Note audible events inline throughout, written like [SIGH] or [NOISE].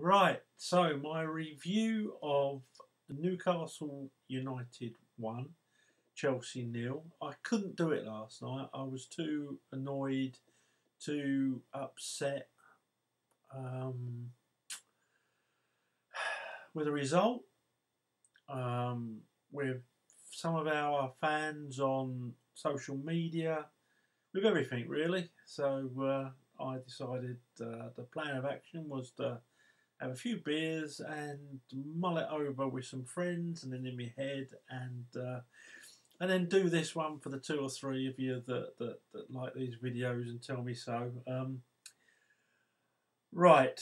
Right, so my review of Newcastle United 1, Chelsea nil. I couldn't do it last night. I was too annoyed, too upset um, with the result. Um, with some of our fans on social media, with everything really. So uh, I decided uh, the plan of action was to have a few beers and mull it over with some friends and then in my head and uh, and then do this one for the two or three of you that, that, that like these videos and tell me so. Um, right,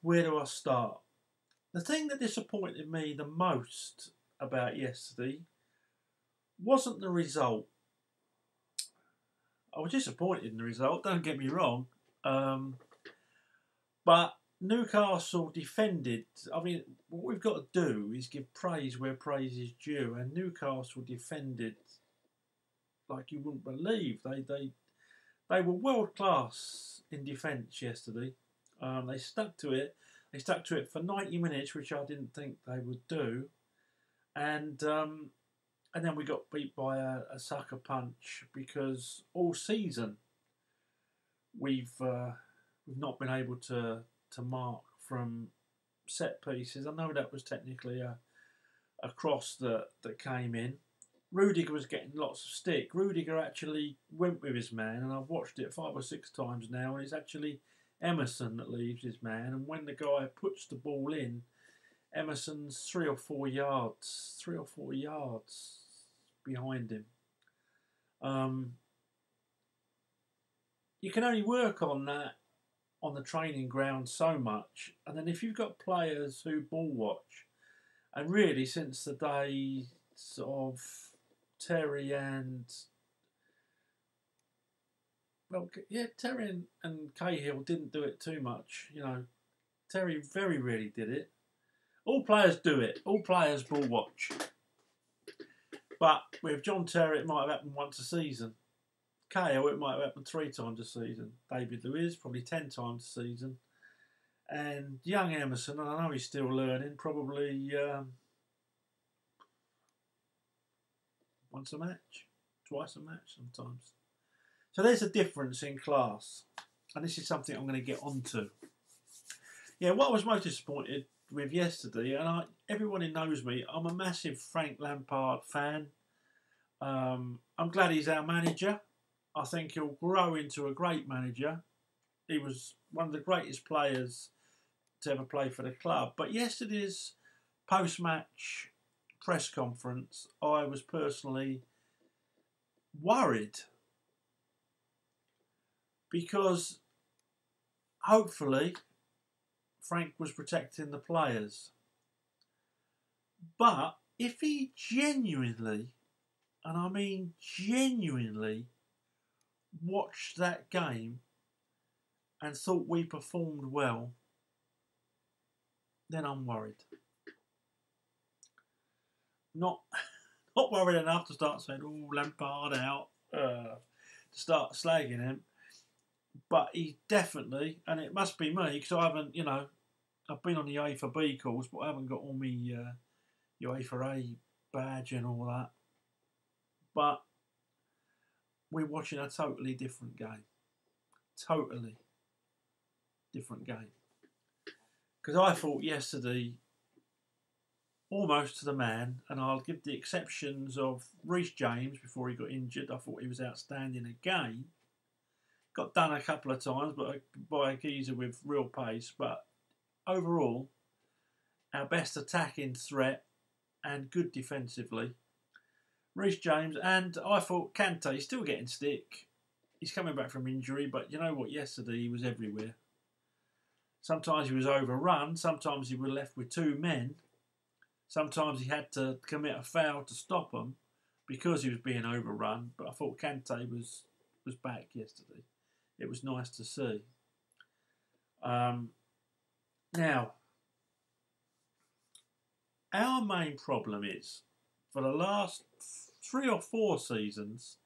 where do I start? The thing that disappointed me the most about yesterday wasn't the result. I was disappointed in the result, don't get me wrong. Um, but Newcastle defended. I mean, what we've got to do is give praise where praise is due, and Newcastle defended like you wouldn't believe. They they they were world class in defence yesterday. Um, they stuck to it. They stuck to it for 90 minutes, which I didn't think they would do, and um, and then we got beat by a, a sucker punch because all season we've uh, we've not been able to to mark from set pieces. I know that was technically a, a cross that, that came in. Rudiger was getting lots of stick. Rudiger actually went with his man, and I've watched it five or six times now, and it's actually Emerson that leaves his man. And when the guy puts the ball in, Emerson's three or four yards, three or four yards behind him. Um, you can only work on that on the training ground so much. And then if you've got players who ball watch, and really since the days of Terry and well, yeah, Terry and, Cahill didn't do it too much. You know, Terry very rarely did it. All players do it. All players ball watch. But with John Terry, it might have happened once a season. KO, it might have happened three times a season. David Luiz, probably ten times a season. And young Emerson, and I know he's still learning, probably um, once a match, twice a match sometimes. So there's a difference in class. And this is something I'm going to get onto. Yeah, what I was most disappointed with yesterday, and I, everyone who knows me, I'm a massive Frank Lampard fan. Um, I'm glad he's our manager. I think he'll grow into a great manager. He was one of the greatest players to ever play for the club. But yesterday's post match press conference, I was personally worried because hopefully Frank was protecting the players. But if he genuinely, and I mean genuinely, watched that game and thought we performed well, then I'm worried. Not [LAUGHS] not worried enough to start saying, "Oh, Lampard out," uh, to start slagging him. But he definitely, and it must be me because I haven't, you know, I've been on the UEFA B course, but I haven't got all my uh, your UEFA A badge and all that. But we're watching a totally different game. Totally different game. Because I thought yesterday, almost to the man, and I'll give the exceptions of Reece James before he got injured. I thought he was outstanding again. Got done a couple of times, but uh, by a geezer with real pace. But overall, our best attacking threat and good defensively. Reece James, and I thought Kante, still getting stick. He's coming back from injury, but you know what? Yesterday he was everywhere. Sometimes he was overrun, sometimes he was left with two men, sometimes he had to commit a foul to stop him because he was being overrun. But I thought Kante was, was back yesterday. It was nice to see. Um, now, our main problem is for the last three or four seasons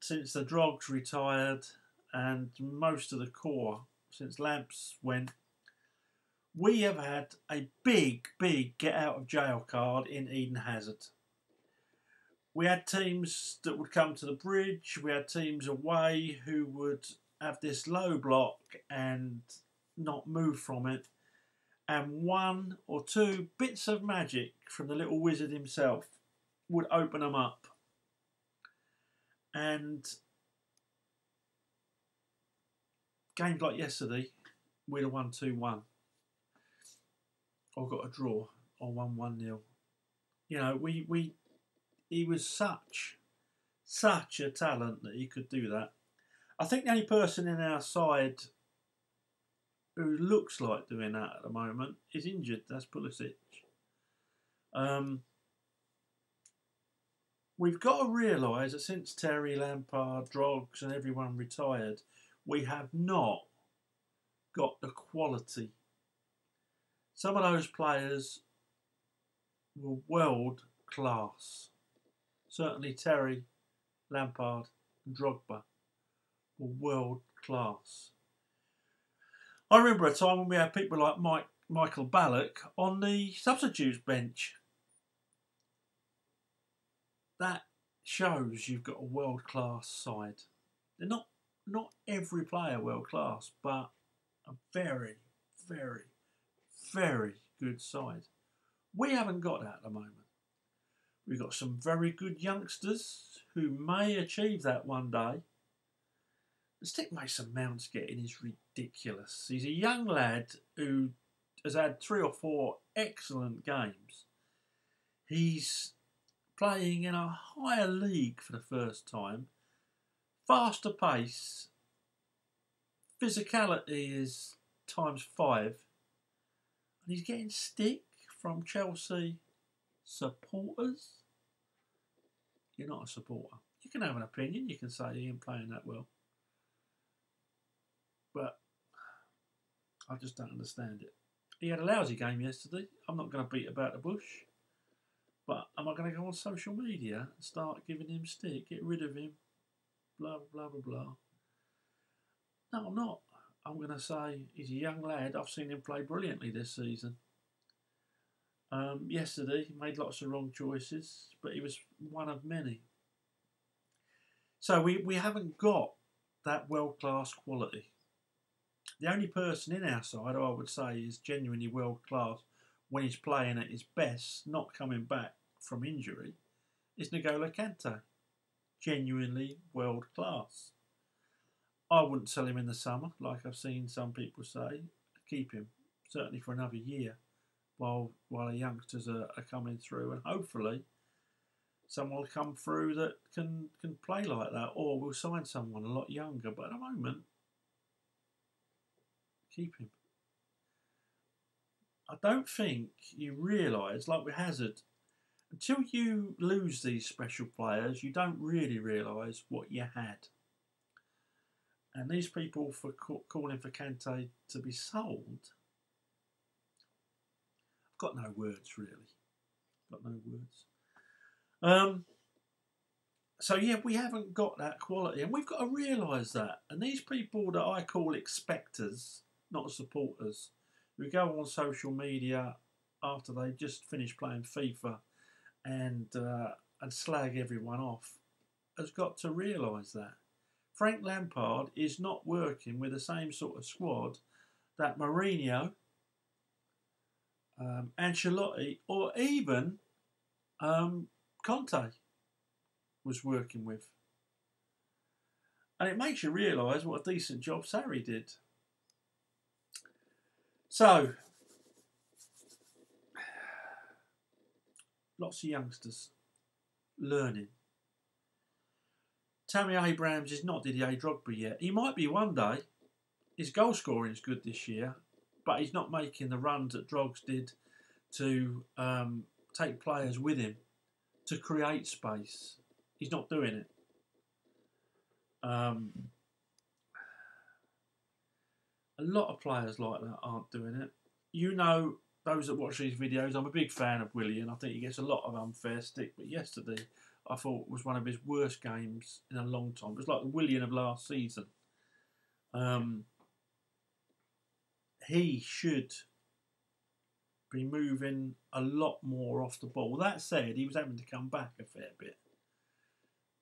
since the Drogs retired and most of the core since Lamps went, we have had a big, big get out of jail card in Eden Hazard. We had teams that would come to the bridge, we had teams away who would have this low block and not move from it. And one or two bits of magic from the little wizard himself would open them up. And games like yesterday, we'd have won 2 1 or got a draw or 1 1 nil. You know, we, we he was such, such a talent that he could do that. I think the only person in our side who looks like doing that at the moment is injured. That's Pulisic. Um, we've got to realise that since Terry Lampard, Drogs, and everyone retired, we have not got the quality. Some of those players were world class. Certainly Terry, Lampard, and Drogba were world class. I remember a time when we had people like Mike, Michael Ballack on the substitutes bench. That shows you've got a world class side. They're not not every player world class, but a very, very, very good side. We haven't got that at the moment. We've got some very good youngsters who may achieve that one day. The stick Mason Mount's getting is ridiculous. He's a young lad who has had three or four excellent games. He's playing in a higher league for the first time faster pace, physicality is times five, and he's getting stick from Chelsea supporters. You're not a supporter. You can have an opinion. You can say he ain't playing that well, but I just don't understand it. He had a lousy game yesterday. I'm not going to beat about the bush. But am I going to go on social media and start giving him stick, get rid of him, blah, blah, blah, blah. No, I'm not. I'm going to say he's a young lad. I've seen him play brilliantly this season. Um, yesterday, he made lots of wrong choices, but he was one of many. So we, we haven't got that world class quality. The only person in our side I would say is genuinely world class when he's playing at his best, not coming back from injury, is N'Golo Kante genuinely world class. I wouldn't sell him in the summer, like I've seen some people say. Keep him certainly for another year, while while the youngsters are, are coming through, and hopefully someone will come through that can can play like that, or we'll sign someone a lot younger. But at the moment, keep him. I don't think you realise, like with Hazard, until you lose these special players, you don't really realise what you had. And these people for calling for Kante to be sold, I've got no words really. Got no words. Um, so yeah, we haven't got that quality, and we've got to realise that. And these people that I call expectors, not supporters, who go on social media after they just finished playing FIFA and uh, and slag everyone off has got to realise that Frank Lampard is not working with the same sort of squad that Mourinho, um, Ancelotti, or even um, Conte was working with. And it makes you realise what a decent job Sarri did. So, lots of youngsters learning. Tammy Abrahams is not Didier Drogba yet. He might be one day. His goal scoring is good this year, but he's not making the runs that Drogs did to um, take players with him to create space. He's not doing it. Um, a lot of players like that aren't doing it. You know those that watch these videos, I'm a big fan of Willian. I think he gets a lot of unfair stick, but yesterday I thought was one of his worst games in a long time. It was like the Willian of last season. Um, he should be moving a lot more off the ball. That said, he was having to come back a fair bit.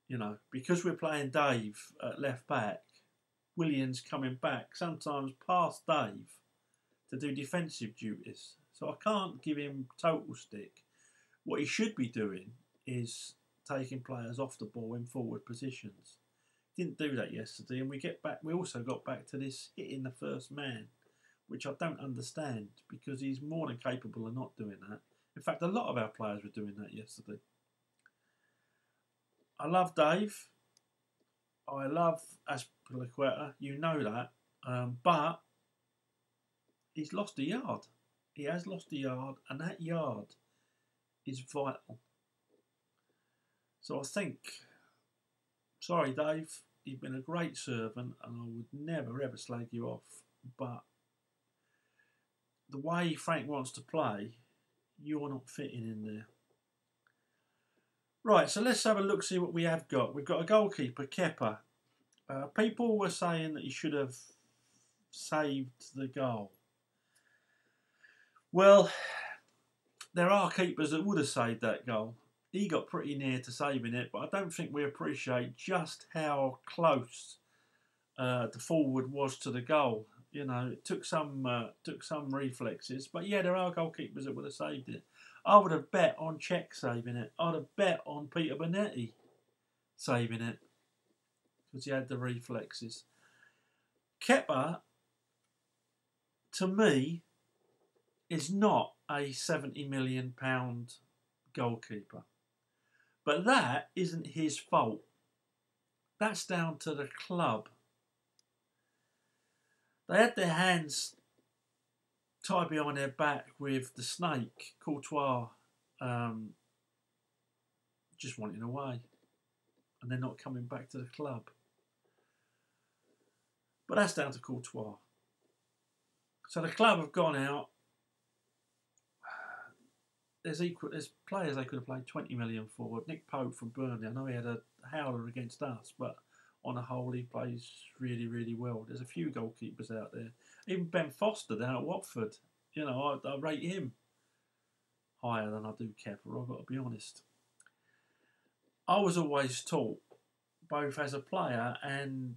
You know, because we're playing Dave at left back, Willian's coming back sometimes past Dave to do defensive duties. So I can't give him total stick. What he should be doing is taking players off the ball in forward positions. Didn't do that yesterday, and we get back. We also got back to this hitting the first man which I don't understand because he's more than capable of not doing that. In fact, a lot of our players were doing that yesterday. I love Dave. I love Azpilicueta. You know that. Um, but he's lost a yard. He has lost a yard, and that yard is vital. So I think, sorry, Dave, you've been a great servant, and I would never ever slag you off. But the way Frank wants to play, you're not fitting in there. Right, so let's have a look, see what we have got. We've got a goalkeeper, Kepa. Uh, people were saying that he should have saved the goal. Well, there are keepers that would have saved that goal. He got pretty near to saving it, but I don't think we appreciate just how close uh, the forward was to the goal. You know, it took some uh, took some reflexes, but yeah, there are goalkeepers that would have saved it. I would have bet on Cech saving it. I'd have bet on Peter Bonetti saving it because he had the reflexes. Kepa, to me, is not a seventy million pound goalkeeper, but that isn't his fault. That's down to the club they had their hands tied behind their back with the snake, Courtois, um, just wanting away. And they're not coming back to the club. But that's down to Courtois. So the club have gone out. There's equal. There's players they could have played 20 million for. Nick Pope from Burnley. I know he had a howler against us, but on a whole, he plays really, really well. There's a few goalkeepers out there. Even Ben Foster down at Watford. You know, I, I rate him higher than I do Kepa, I've got to be honest. I was always taught, both as a player and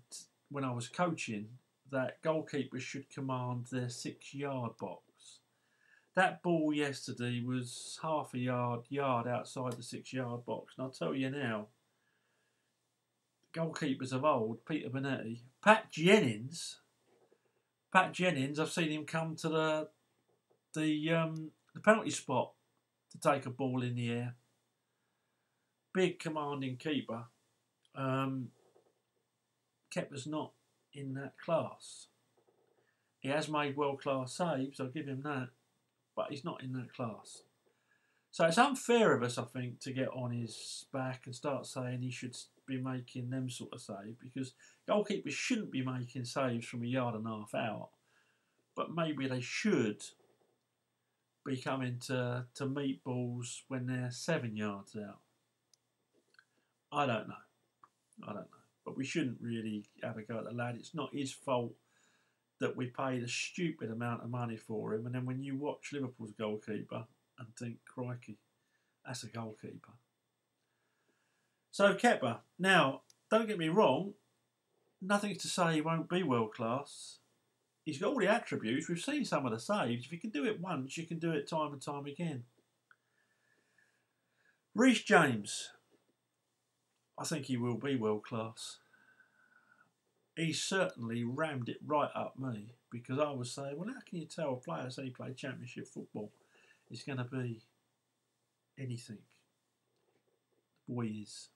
when I was coaching, that goalkeepers should command their six yard box. That ball yesterday was half a yard, yard outside the six yard box. And I'll tell you now, goalkeepers of old, Peter Bonetti, Pat Jennings. Pat Jennings, I've seen him come to the the um, the penalty spot to take a ball in the air. Big commanding keeper. Um, Kepa's not in that class. He has made world class saves, I'll give him that, but he's not in that class. So it's unfair of us, I think, to get on his back and start saying he should be making them sort of saves because goalkeepers shouldn't be making saves from a yard and a half out, but maybe they should be coming to, to meet balls when they're seven yards out. I don't know. I don't know. But we shouldn't really have a go at the lad. It's not his fault that we paid a stupid amount of money for him. And then when you watch Liverpool's goalkeeper and think, crikey, that's a goalkeeper. So Kepa, now don't get me wrong, nothing to say he won't be world class. He's got all the attributes. We've seen some of the saves. If you can do it once, you can do it time and time again. Reece James, I think he will be world class. He certainly rammed it right up me because I was saying, well, how can you tell a player say he played championship football is going to be anything? The boy is.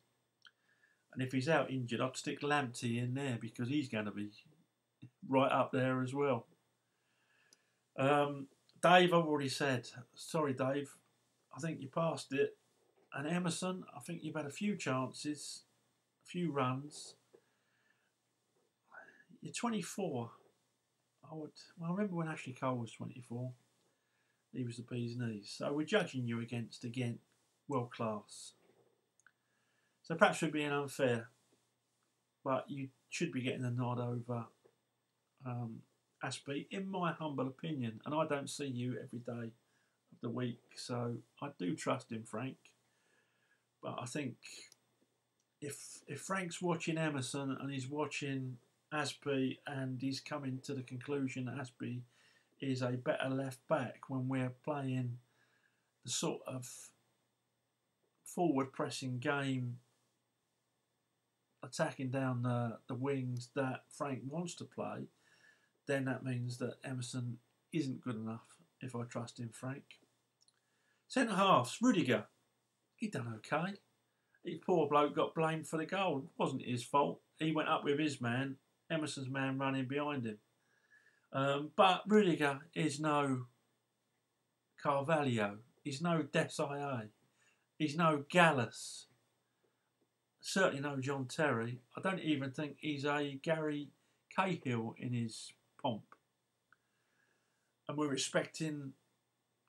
And if he's out injured, I'd stick Lamptey in there because he's going to be right up there as well. Um, Dave, I've already said. Sorry, Dave. I think you passed it. And Emerson, I think you've had a few chances, a few runs. You're 24. I would. Well, I remember when Ashley Cole was 24. He was the bee's knees. So we're judging you against again world class. So perhaps we're being unfair, but you should be getting a nod over um, Azpi, in my humble opinion. And I don't see you every day of the week. So I do trust him, Frank, but I think if if Frank's watching Emerson and he's watching Azpi and he's coming to the conclusion that Azpi is a better left back when we're playing the sort of forward pressing game attacking down the, the wings that Frank wants to play, then that means that Emerson isn't good enough if I trust in Frank. Centre halves, Rudiger, he done okay. He poor bloke got blamed for the goal. It wasn't his fault. He went up with his man, Emerson's man running behind him. Um, but Rudiger is no Carvalho. He's no Desailly. He's no Gallas. Certainly no John Terry. I don't even think he's a Gary Cahill in his pomp. And we're expecting.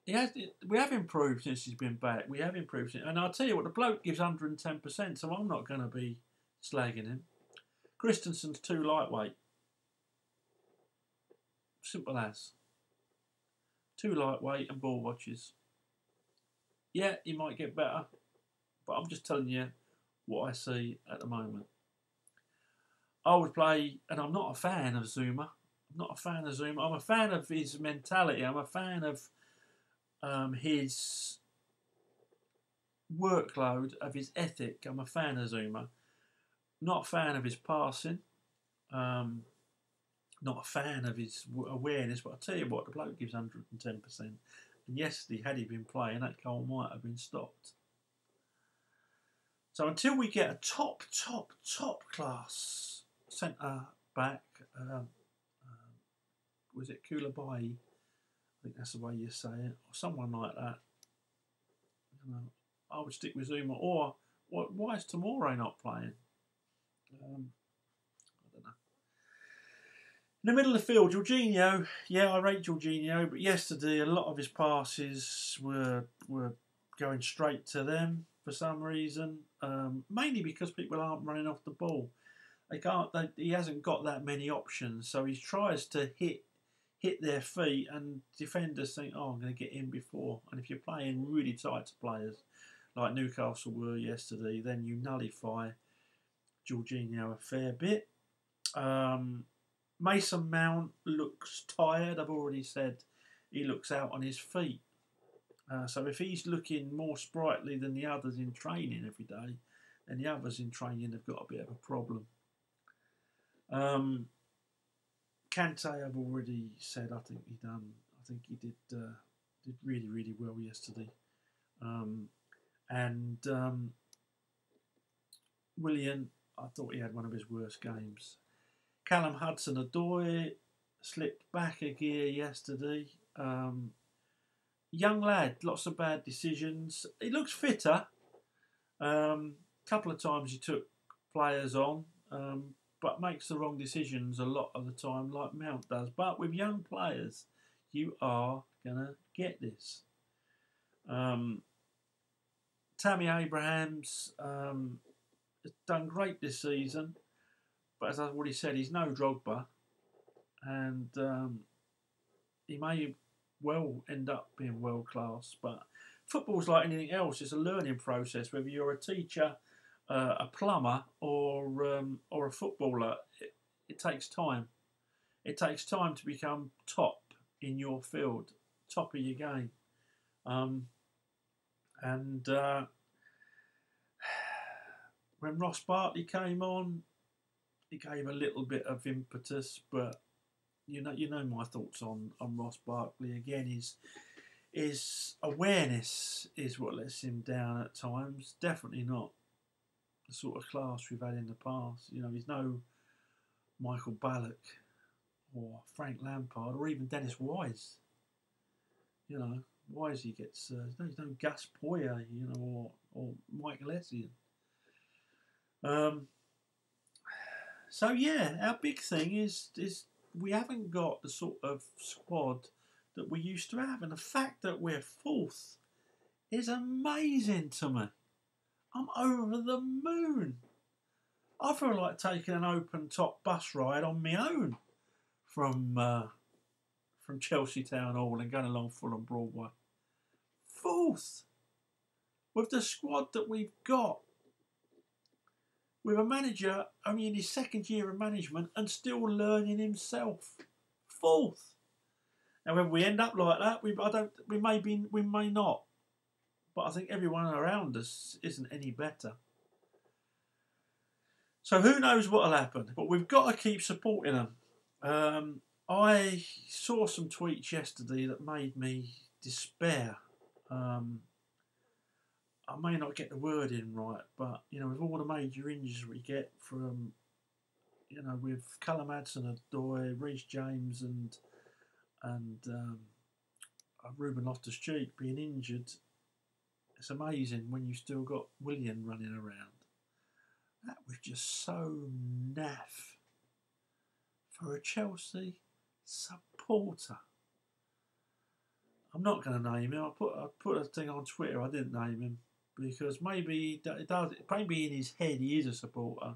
He has, we have improved since he's been back. We have improved. And I'll tell you what, the bloke gives 110%, so I'm not going to be slagging him. Christensen's too lightweight. Simple as. Too lightweight and ball watches. Yeah, he might get better, but I'm just telling you what I see at the moment. I would play, and I'm not a fan of Zouma. I'm not a fan of Zouma. I'm a fan of his mentality. I'm a fan of um, his workload, of his ethic. I'm a fan of Zouma. Not a fan of his passing. Um, not a fan of his awareness, but I tell you what, the bloke gives 110%. And yesterday, had he been playing, that goal might have been stopped. So until we get a top, top, top class centre back, um, um, was it Koulibaly? I think that's the way you say it, or someone like that. You know, I would stick with Zouma. Or why is Tomori not playing? Um, in the middle of the field, Jorginho, yeah, I rate Jorginho, but yesterday a lot of his passes were were going straight to them for some reason, um, mainly because people aren't running off the ball. They can't. They, he hasn't got that many options, so he tries to hit hit their feet, and defenders think, "Oh, I'm going to get in before." And if you're playing really tight to players like Newcastle were yesterday, then you nullify Jorginho a fair bit. Um, Mason Mount looks tired. I've already said he looks out on his feet. Uh, so if he's looking more sprightly than the others in training every day, then the others in training have got a bit of a problem. Um, Kante, I've already said. I think he done. I think he did uh, did really really well yesterday. Um, and um, Willian, I thought he had one of his worst games. Callum Hudson Odoi slipped back a gear yesterday. Um, young lad, lots of bad decisions. He looks fitter. A um, couple of times he took players on, um, but makes the wrong decisions a lot of the time, like Mount does. But with young players, you are gonna get this. Um, Tammy Abrahams um, has done great this season. But as I've already said, he's no Drogba, and um, he may well end up being world class. But football's like anything else; it's a learning process. Whether you're a teacher, uh, a plumber, or um, or a footballer, it, it takes time. It takes time to become top in your field, top of your game. Um, and uh, when Ross Barkley came on, he gave a little bit of impetus, but you know, you know my thoughts on, on Ross Barkley again. His his awareness is what lets him down at times. Definitely not the sort of class we've had in the past. You know, he's no Michael Ballack or Frank Lampard or even Dennis Wise. You know, Wise he gets uh, there's no Gus Poyet, you know, or or Michael Essien. Um, so yeah, our big thing is is we haven't got the sort of squad that we used to have, and the fact that we're fourth is amazing to me. I'm over the moon. I feel like taking an open top bus ride on my own from uh, from Chelsea Town Hall and going along Fulham Broadway. fourth with the squad that we've got. With a manager only in his second year of management and still learning himself. Fourth. Now, when we end up like that, we I don't we may be we may not, but I think everyone around us isn't any better. So who knows what'll happen? But we've got to keep supporting them. Um, I saw some tweets yesterday that made me despair. Um, I may not get the word in right, but you know, with all the major injuries we get from, you know, with Callum Hudson-Odoi, Reece James, and and um, uh, Ruben Loftus Cheek being injured, it's amazing when you still got Willian running around. That was just so naff for a Chelsea supporter. I'm not going to name him. I put I put a thing on Twitter. I didn't name him because maybe it does. Maybe in his head he is a supporter,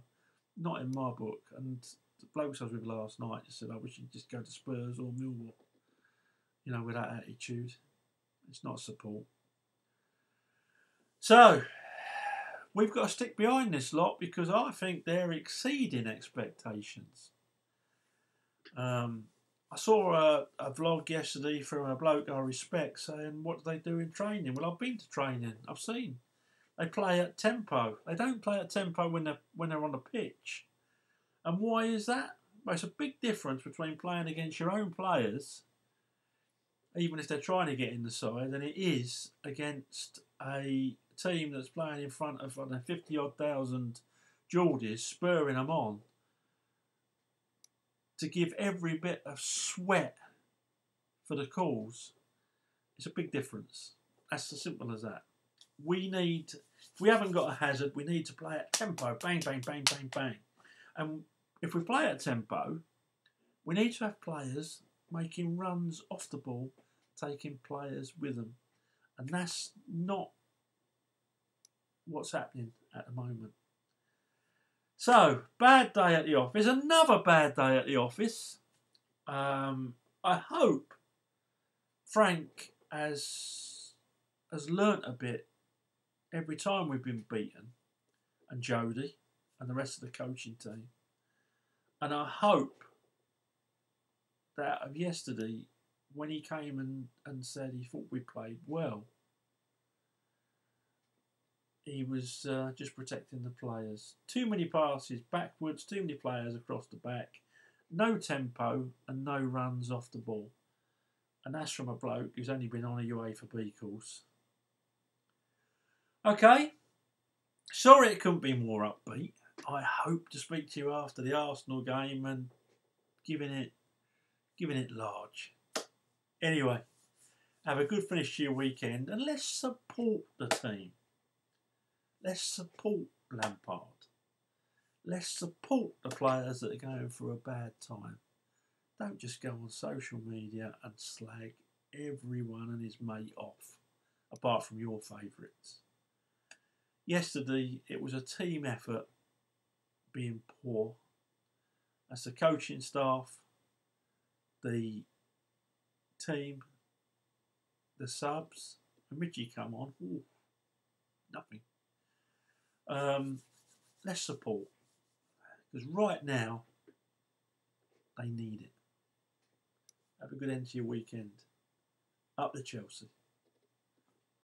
not in my book. And the blokes I was with last night just said, "I wish you'd just go to Spurs or Millwall." You know, with that attitude, it's not support. So we've got to stick behind this lot because I think they're exceeding expectations. Um, I saw a, a, vlog yesterday from a bloke I respect saying, What do they do in training? Well, I've been to training, I've seen. They play at tempo. They don't play at tempo when they're, when they're on the pitch. And why is that? Well, it's a big difference between playing against your own players, even if they're trying to get in the side, than it is against a team that's playing in front of 50 odd thousand Geordies, spurring them on to give every bit of sweat for the cause, it's a big difference. That's as simple as that. We need, we haven't got a hazard, we need to play at tempo, bang, bang, bang, bang, bang. And if we play at tempo, we need to have players making runs off the ball, taking players with them. And that's not what's happening at the moment. So, bad day at the office. Another bad day at the office. Um, I hope Frank has has learnt a bit every time we've been beaten, and Jody and the rest of the coaching team. And I hope that of yesterday, when he came and, and said he thought we played well, he was uh, just protecting the players. Too many passes backwards, too many players across the back, no tempo and no runs off the ball. And that's from a bloke who's only been on a UEFA B course. Okay, sorry it couldn't be more upbeat. I hope to speak to you after the Arsenal game and giving it, giving it large. Anyway, have a good finish to your weekend and let's support the team. Let's support Lampard. Let's support the players that are going through a bad time. Don't just go on social media and slag everyone and his mate off, apart from your favourites. Yesterday, it was a team effort being poor. That's the coaching staff, the team, the subs, and Michy come on. Ooh, nothing. Um, let's support because right now they need it. Have a good end to your weekend. Up the Chelsea.